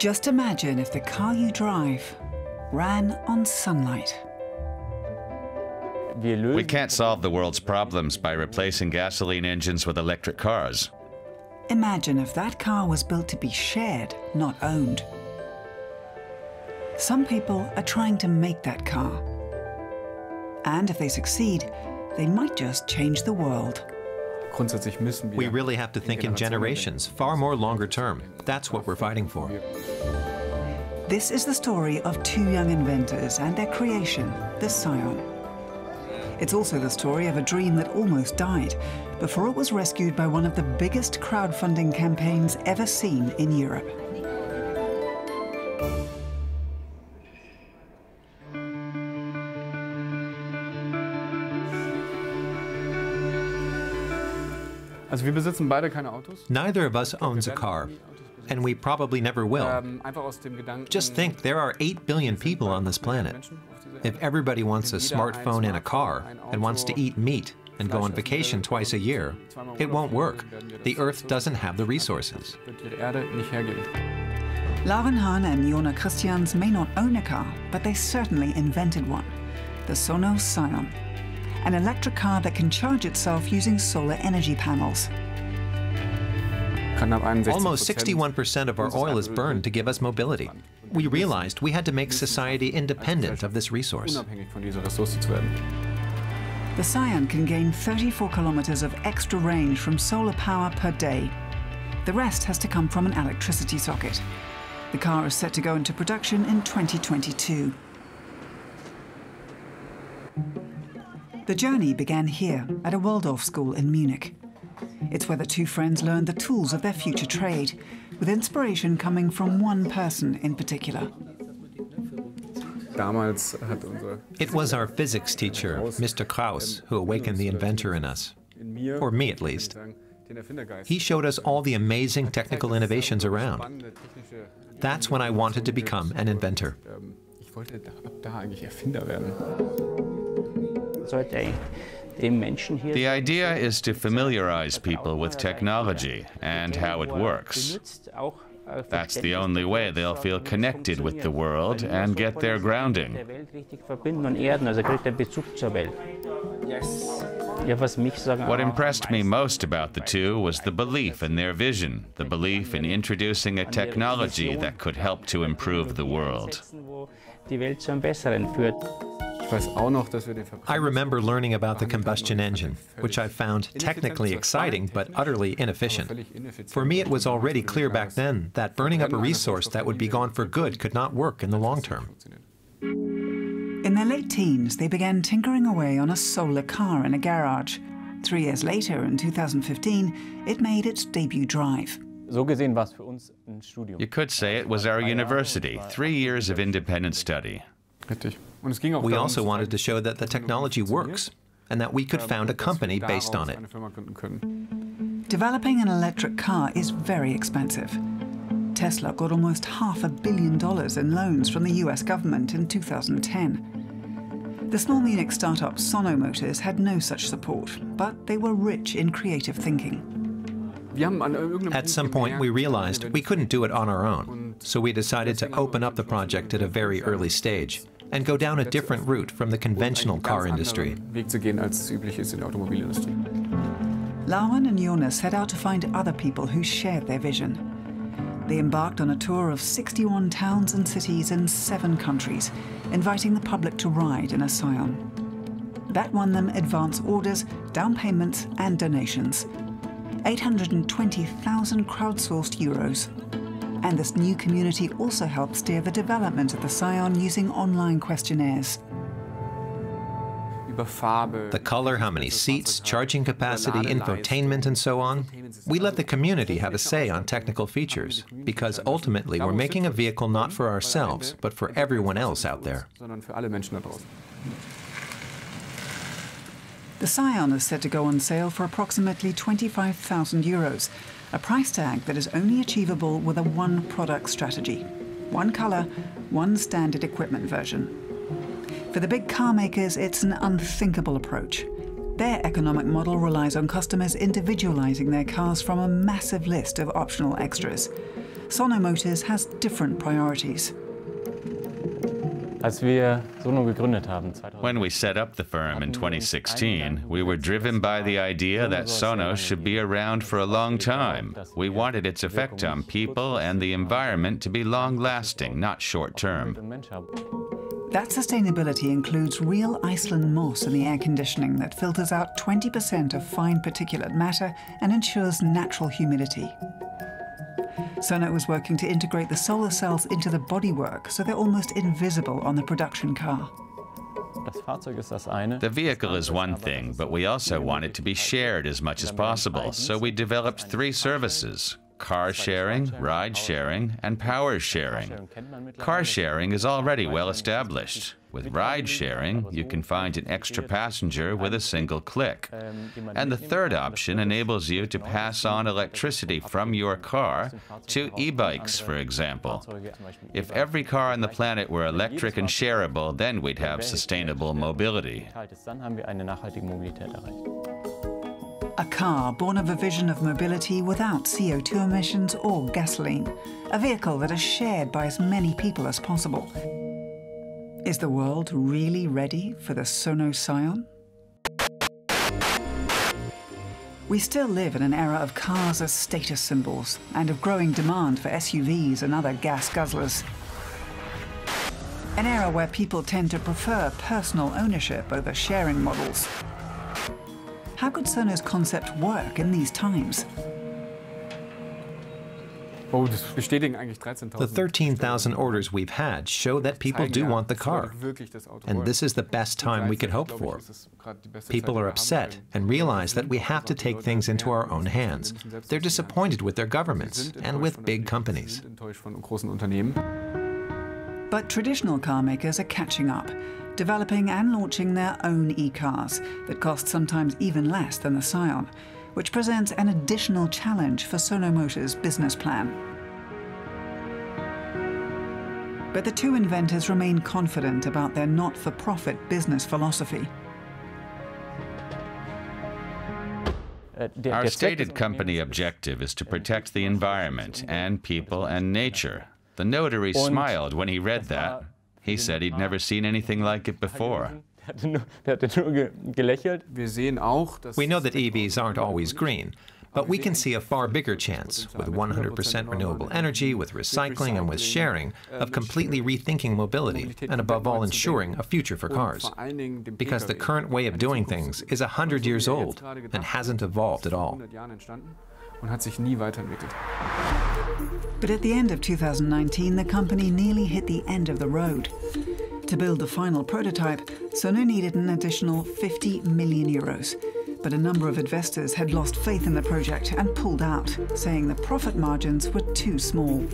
Just imagine if the car you drive ran on sunlight. We can't solve the world's problems by replacing gasoline engines with electric cars. Imagine if that car was built to be shared, not owned. Some people are trying to make that car. And if they succeed, they might just change the world. We really have to think in generations, far more longer term. That's what we're fighting for. This is the story of two young inventors and their creation, the Sion. It's also the story of a dream that almost died before it was rescued by one of the biggest crowdfunding campaigns ever seen in Europe. Neither of us owns a car, and we probably never will. Ähm, Just think there are 8 billion people on this planet. If everybody wants a smartphone and a car, and wants to eat meat, and go on vacation twice a year, it won't work. The Earth doesn't have the resources. Laurin Hahn and Jona Christians may not own a car, but they certainly invented one, the Sonos Sion, an electric car that can charge itself using solar energy panels. Almost 61% of our oil is burned to give us mobility. We realized we had to make society independent of this resource. The Sion can gain 34 kilometers of extra range from solar power per day. The rest has to come from an electricity socket. The car is set to go into production in 2022. The journey began here at a Waldorf school in Munich. It's where the two friends learned the tools of their future trade, with inspiration coming from one person in particular. It was our physics teacher, Mr. Kraus, who awakened the inventor in us. Or me, at least. He showed us all the amazing technical innovations around. That's when I wanted to become an inventor. The idea is to familiarize people with technology and how it works. That's the only way they'll feel connected with the world and get their grounding. What impressed me most about the two was the belief in their vision, the belief in introducing a technology that could help to improve the world. I remember learning about the combustion engine, which I found technically exciting but utterly inefficient. For me, it was already clear back then that burning up a resource that would be gone for good could not work in the long term. In their late teens, they began tinkering away on a solar car in a garage. Three years later, in 2015, it made its debut drive. You could say it was our university, three years of independent study. We also wanted to show that the technology works and that we could found a company based on it. Developing an electric car is very expensive. Tesla got almost half a billion dollars in loans from the US government in 2010. The small Munich startup Sono Motors had no such support, but they were rich in creative thinking. At some point, we realized we couldn't do it on our own, so we decided to open up the project at a very early stage and go down a different route from the conventional car industry. Laurin and Jonas set out to find other people who shared their vision. They embarked on a tour of 61 towns and cities in seven countries, inviting the public to ride in a Sion. That won them advance orders, down payments, and donations. 820,000 crowdsourced euros. And this new community also helped steer the development of the Sion using online questionnaires. The color, how many seats, charging capacity, infotainment, and so on. We let the community have a say on technical features, because ultimately we're making a vehicle not for ourselves, but for everyone else out there. The Sion is set to go on sale for approximately 25,000 euros, a price tag that is only achievable with a one product strategy. One color, one standard equipment version. For the big car makers, it's an unthinkable approach. Their economic model relies on customers individualizing their cars from a massive list of optional extras. Sono Motors has different priorities. When we set up the firm in 2016, we were driven by the idea that Sonos should be around for a long time. We wanted its effect on people and the environment to be long lasting, not short term. That sustainability includes real Iceland moss in the air conditioning that filters out 20% of fine particulate matter and ensures natural humidity. Sono was working to integrate the solar cells into the bodywork so they're almost invisible on the production car. The vehicle is one thing, but we also want it to be shared as much as possible, so we developed three services car sharing, ride sharing, and power sharing. Car sharing is already well established. With ride sharing, you can find an extra passenger with a single click. And the third option enables you to pass on electricity from your car to e-bikes, for example. If every car on the planet were electric and shareable, then we'd have sustainable mobility. A car born of a vision of mobility without CO2 emissions or gasoline. A vehicle that is shared by as many people as possible. Is the world really ready for the Sono Sion? We still live in an era of cars as status symbols and of growing demand for SUVs and other gas guzzlers. An era where people tend to prefer personal ownership over sharing models. How could Sono's concept work in these times? The 13,000 orders we've had show that people do want the car. And this is the best time we could hope for. People are upset and realize that we have to take things into our own hands. They're disappointed with their governments and with big companies. But traditional car makers are catching up, developing and launching their own e-cars that cost sometimes even less than the Sion which presents an additional challenge for Sono Motors' business plan. But the two inventors remain confident about their not-for-profit business philosophy. Our stated company objective is to protect the environment and people and nature. The notary smiled when he read that. He said he'd never seen anything like it before. We know that EVs aren't always green, but we can see a far bigger chance, with 100% renewable energy, with recycling, and with sharing, of completely rethinking mobility, and above all, ensuring a future for cars. Because the current way of doing things is 100 years old and hasn't evolved at all. But at the end of 2019, the company nearly hit the end of the road. To build the final prototype, Sono needed an additional 50 million euros. But a number of investors had lost faith in the project and pulled out, saying the profit margins were too small.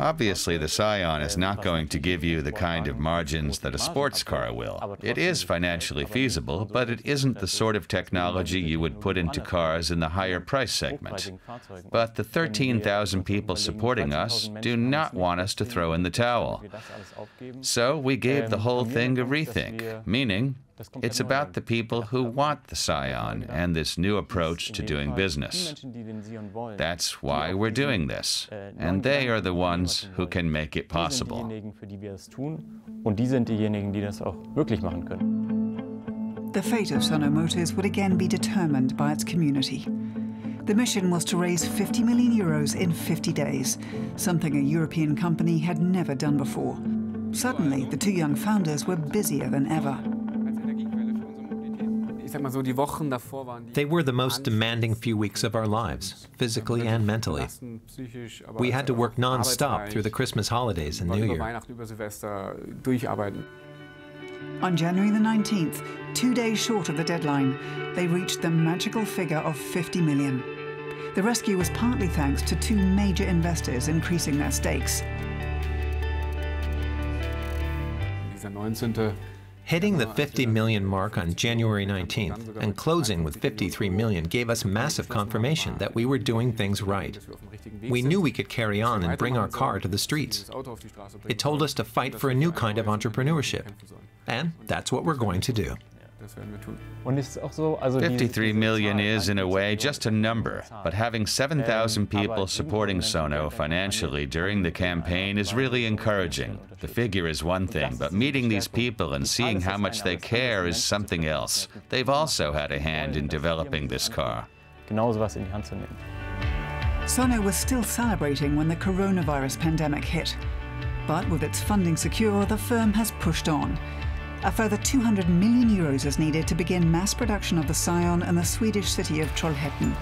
Obviously, the Sion is not going to give you the kind of margins that a sports car will. It is financially feasible, but it isn't the sort of technology you would put into cars in the higher price segment. But the 13,000 people supporting us do not want us to throw in the towel. So we gave the whole thing a rethink, meaning it's about the people who want the Sion and this new approach to doing business. That's why we're doing this, and they are the ones who can make it possible. The fate of Sono Motors would again be determined by its community. The mission was to raise 50 million euros in 50 days, something a European company had never done before. Suddenly, the two young founders were busier than ever. They were the most demanding few weeks of our lives, physically and mentally. We had to work non-stop through the Christmas holidays and New Year. On January the 19th, two days short of the deadline, they reached the magical figure of 50 million. The rescue was partly thanks to two major investors increasing their stakes. Hitting the 50 million mark on January 19th and closing with 53 million gave us massive confirmation that we were doing things right. We knew we could carry on and bring our car to the streets. It told us to fight for a new kind of entrepreneurship. And that's what we're going to do. 53 million is, in a way, just a number, but having 7,000 people supporting Sono financially during the campaign is really encouraging. The figure is one thing, but meeting these people and seeing how much they care is something else. They've also had a hand in developing this car. Sono was still celebrating when the coronavirus pandemic hit. But with its funding secure, the firm has pushed on. A further 200 million euros is needed to begin mass production of the Sion in the Swedish city of Trollhättan.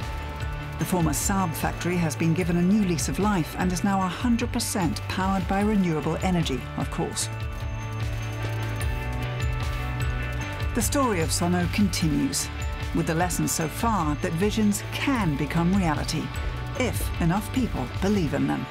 The former Saab factory has been given a new lease of life and is now 100% powered by renewable energy, of course. The story of Sono continues, with the lesson so far that visions can become reality if enough people believe in them.